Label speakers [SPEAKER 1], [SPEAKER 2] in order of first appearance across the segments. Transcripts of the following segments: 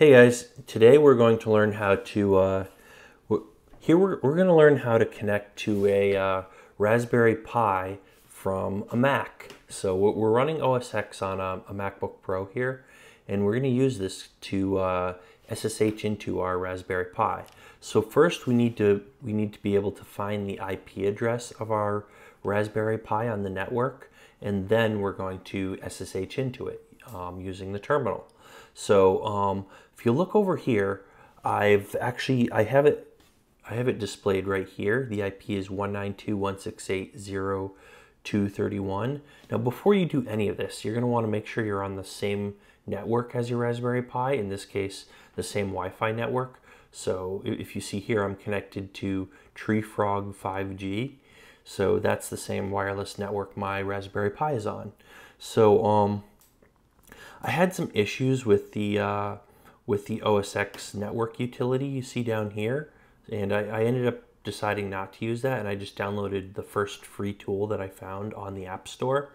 [SPEAKER 1] Hey guys, today we're going to learn how to, uh, here we're, we're going to learn how to connect to a uh, Raspberry Pi from a Mac. So we're running OS X on a, a MacBook Pro here, and we're going to use this to uh, SSH into our Raspberry Pi. So first we need to we need to be able to find the IP address of our Raspberry Pi on the network, and then we're going to SSH into it um, using the terminal. So um, if you look over here, I've actually, I have it, I have it displayed right here. The IP is 192.168.0.231. Now before you do any of this, you're gonna wanna make sure you're on the same network as your Raspberry Pi, in this case, the same Wi-Fi network. So if you see here, I'm connected to TreeFrog 5G. So that's the same wireless network my Raspberry Pi is on. So um, I had some issues with the uh, with the OS X network utility you see down here, and I, I ended up deciding not to use that, and I just downloaded the first free tool that I found on the App Store,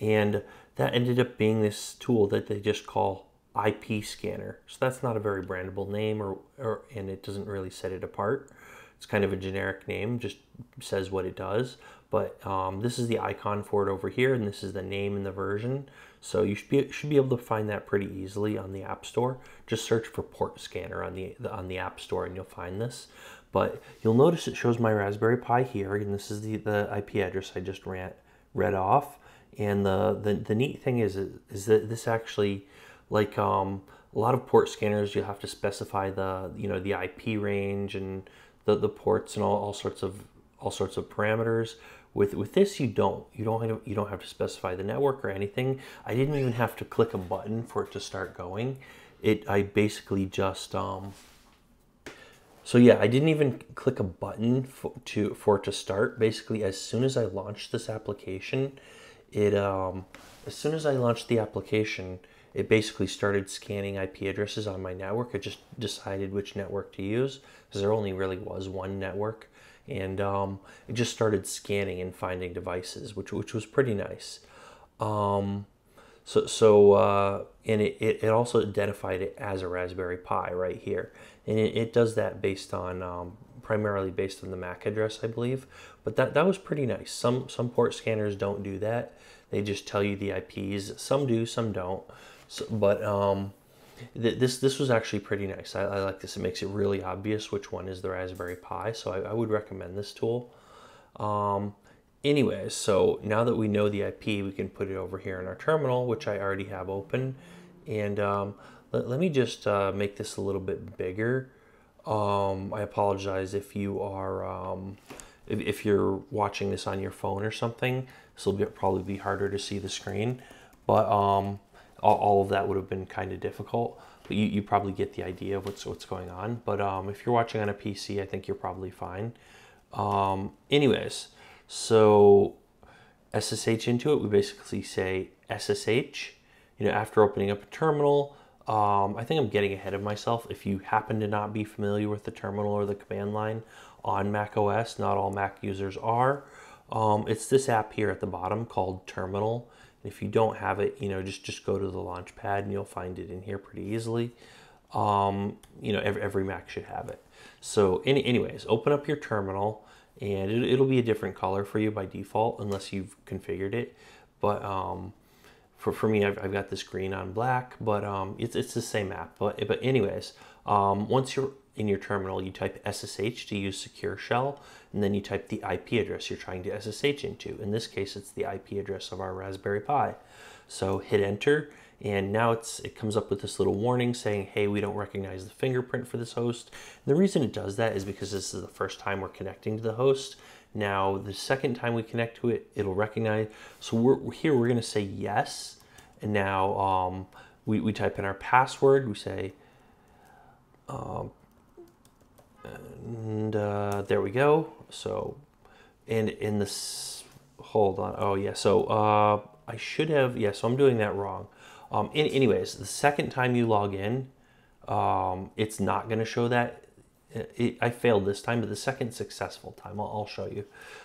[SPEAKER 1] and that ended up being this tool that they just call IP Scanner. So that's not a very brandable name, or, or and it doesn't really set it apart. It's kind of a generic name, just says what it does. But um, this is the icon for it over here, and this is the name and the version. So you should be, should be able to find that pretty easily on the App Store. Just search for port scanner on the, on the App Store and you'll find this. But you'll notice it shows my Raspberry Pi here, and this is the, the IP address I just ran, read off. And the, the, the neat thing is, is that this actually, like um, a lot of port scanners, you'll have to specify the, you know, the IP range and the, the ports and all, all sorts of all sorts of parameters. With with this, you don't you don't have, you don't have to specify the network or anything. I didn't even have to click a button for it to start going. It I basically just um. So yeah, I didn't even click a button for, to for it to start. Basically, as soon as I launched this application, it um, as soon as I launched the application, it basically started scanning IP addresses on my network. It just decided which network to use because there only really was one network and um, it just started scanning and finding devices, which which was pretty nice. Um, so so uh, and it, it, also identified it as a Raspberry Pi right here, and it, it does that based on um, primarily based on the MAC address, I believe. But that that was pretty nice. Some some port scanners don't do that; they just tell you the IPs. Some do, some don't. So, but um, this this was actually pretty nice. I, I, like this. It makes it really obvious which one is the Raspberry Pi. So I, I would recommend this tool. Um, anyways, so now that we know the IP, we can put it over here in our terminal, which I already have open. And um, let, let, me just uh, make this a little bit bigger. Um, I apologize if you are um, if, if, you're watching this on your phone or something. This will probably be harder to see the screen, but um, all, all of that would have been kind of difficult. But you, you probably get the idea of what's what's going on. But um, if you're watching on a PC, I think you're probably fine. Um, anyways, so SSH into it, we basically say SSH. You know, after opening up a terminal, um, I think I'm getting ahead of myself. If you happen to not be familiar with the terminal or the command line on Mac OS, not all Mac users are. Um, it's this app here at the bottom called Terminal. If you don't have it, you know, just, just go to the Launchpad and you'll find it in here pretty easily. Um, you know, every, every Mac should have it. So any, anyways, open up your terminal and it, it'll be a different color for you by default unless you've configured it. But um, for, for me, I've, I've got this green on black, but um, it's, it's the same app. But, but anyways, um, once you're in your terminal, you type SSH to use secure shell, and then you type the IP address you're trying to SSH into. In this case, it's the IP address of our Raspberry Pi. So hit enter, and now it's it comes up with this little warning saying, hey, we don't recognize the fingerprint for this host. And the reason it does that is because this is the first time we're connecting to the host. Now, the second time we connect to it, it'll recognize. So we're, here, we're gonna say yes. And now um, we, we type in our password. We say, um, and uh, there we go. So, and in this, hold on. Oh yeah. So uh, I should have. Yeah. So I'm doing that wrong. Um, in, anyways, the second time you log in, um, it's not going to show that. It, I failed this time, but the second successful time, I'll, I'll, show you.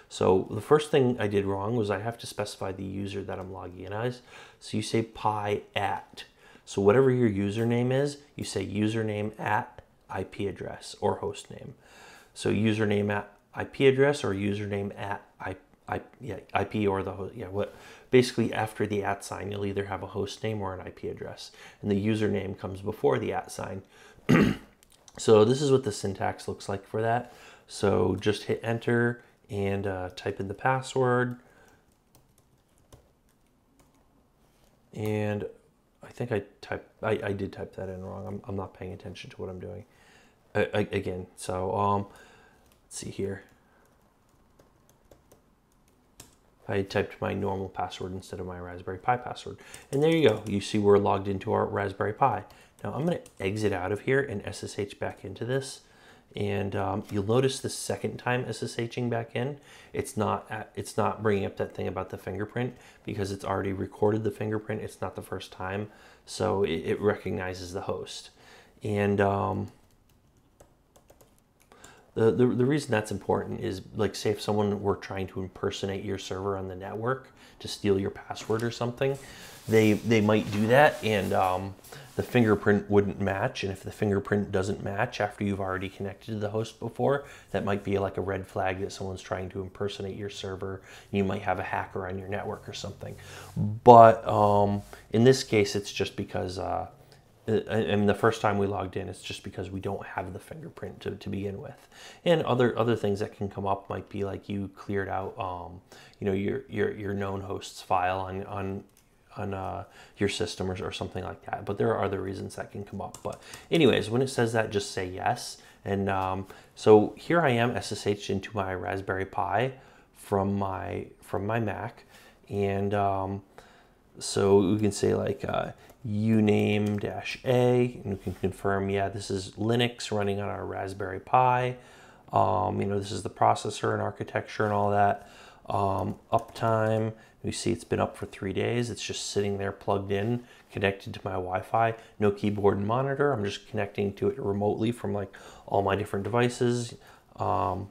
[SPEAKER 1] So the first thing I did wrong was I have to specify the user that I'm logging in as. So you say pi at. So whatever your username is, you say username at IP address or host name. So username at IP address or username at IP, yeah, IP or the host, yeah, what basically after the at sign, you'll either have a host name or an IP address. And the username comes before the at sign. so this is what the syntax looks like for that. So just hit enter and uh, type in the password. And I think I type I, I did type that in wrong. I'm, I'm not paying attention to what I'm doing. Uh, again, so um, let's see here. I typed my normal password instead of my Raspberry Pi password. And there you go. You see we're logged into our Raspberry Pi. Now I'm going to exit out of here and SSH back into this. And um, you'll notice the second time SSHing back in, it's not at, it's not bringing up that thing about the fingerprint because it's already recorded the fingerprint. It's not the first time, so it, it recognizes the host. And um, the, the, the reason that's important is like say if someone were trying to impersonate your server on the network to steal your password or something, they they might do that and um, the fingerprint wouldn't match. And if the fingerprint doesn't match after you've already connected to the host before, that might be like a red flag that someone's trying to impersonate your server. You might have a hacker on your network or something. But um, in this case, it's just because uh, and the first time we logged in, it's just because we don't have the fingerprint to, to begin with. And other other things that can come up might be like you cleared out, um, you know, your your your known hosts file on on on uh, your system or, or something like that. But there are other reasons that can come up. But anyways, when it says that, just say yes. And um, so here I am SSH into my Raspberry Pi from my from my Mac, and um, so we can say like. Uh, uname dash A, and we can confirm, yeah, this is Linux running on our Raspberry Pi. Um, you know, this is the processor and architecture and all that. Um, uptime, you see it's been up for three days. It's just sitting there plugged in, connected to my Wi-Fi. No keyboard and monitor. I'm just connecting to it remotely from like all my different devices. Um,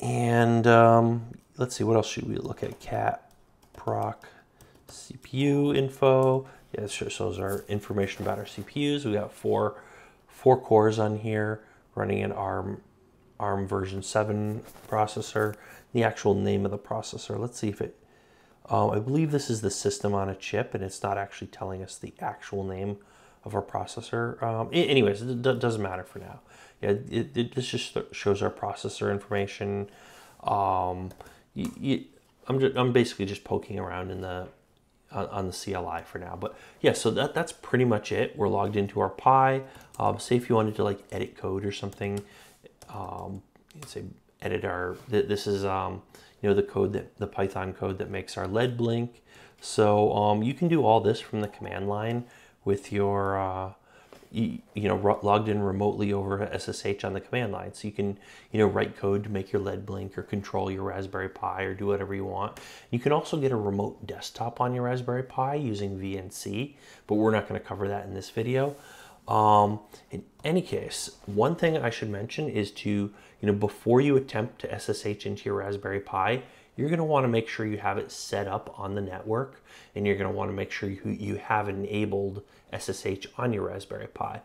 [SPEAKER 1] and um, let's see, what else should we look at? Cat, proc, CPU info. Yeah, this shows our information about our CPUs. We got four, four cores on here running an ARM, ARM version 7 processor. The actual name of the processor. Let's see if it, um, I believe this is the system on a chip and it's not actually telling us the actual name of our processor. Um, anyways, it doesn't matter for now. Yeah, it, it, this just shows our processor information. Um, you, you, I'm, just, I'm basically just poking around in the on, on, the CLI for now. But yeah, so that, that's pretty much it. We're logged into our Pi. Um, say if you wanted to like edit code or something, um, say edit our, this is, um, you know, the code that, the Python code that makes our LED blink. So um, you can do all this from the command line with your, uh, you, know, logged in remotely over SSH on the command line. So you can, you know, write code to make your LED blink or control your Raspberry Pi or do whatever you want. You can also get a remote desktop on your Raspberry Pi using VNC, but we're not going to cover that in this video. Um, in any case, one thing I should mention is to, you know, before you attempt to SSH into your Raspberry Pi, you're going to want to make sure you have it set up on the network and you're going to want to make sure you, you have enabled SSH on your Raspberry Pi.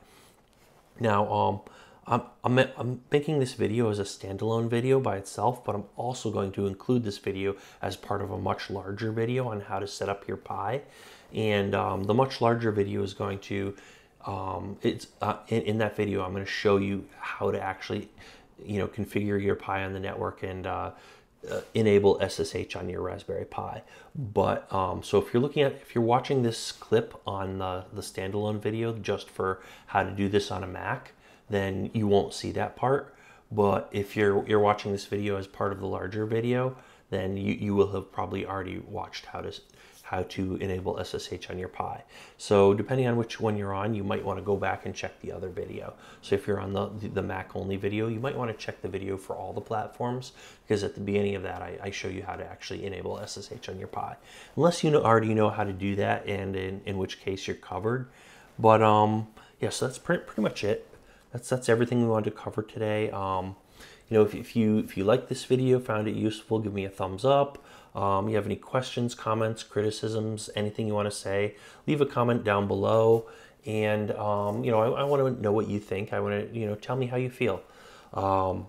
[SPEAKER 1] Now, um, I'm, I'm, making this video as a standalone video by itself, but I'm also going to include this video as part of a much larger video on how to set up your Pi. And um, the much larger video is going to, um, it's uh, in, in, that video, I'm going to show you how to actually, you know, configure your Pi on the network and uh, uh, enable SSH on your Raspberry Pi. But um, so if you're looking at, if you're watching this clip on the, the standalone video just for how to do this on a Mac, then you won't see that part. But if you're, you're watching this video as part of the larger video, then you, you will have probably already watched how to how to enable SSH on your Pi. So depending on which one you're on, you might want to go back and check the other video. So if you're on the, the Mac only video, you might want to check the video for all the platforms because at the beginning of that, I, I show you how to actually enable SSH on your Pi. Unless you know, already know how to do that and in, in which case you're covered. But um, yeah, so that's pretty, pretty much it. That's, that's everything we wanted to cover today. Um, you know, if, if you if you like this video, found it useful, give me a thumbs up. Um, you have any questions, comments, criticisms, anything you want to say, leave a comment down below. And, um, you know, I, I want to know what you think. I want to, you know, tell me how you feel. Um,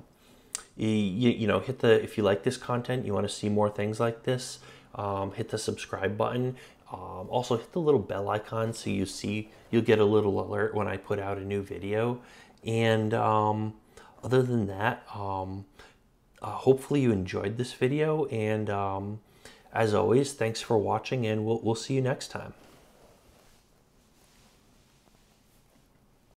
[SPEAKER 1] you, you, know, hit the, if you like this content, you want to see more things like this, um, hit the subscribe button. Um, also hit the little bell icon so you see, you'll get a little alert when I put out a new video. And um, other than that, um, uh, hopefully you enjoyed this video. And um, as always, thanks for watching and we'll, we'll see you next time.